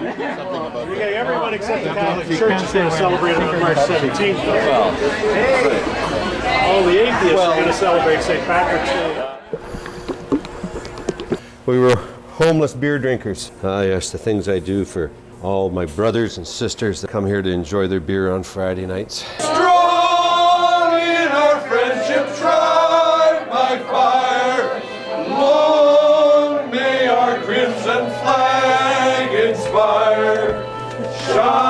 Okay, everyone except the Catholic Church is going to celebrate on March 17th. All the atheists are going to celebrate St. Patrick's Day. We were homeless beer drinkers. Ah, yes, the things I do for all my brothers and sisters that come here to enjoy their beer on Friday nights. Inspire. Shine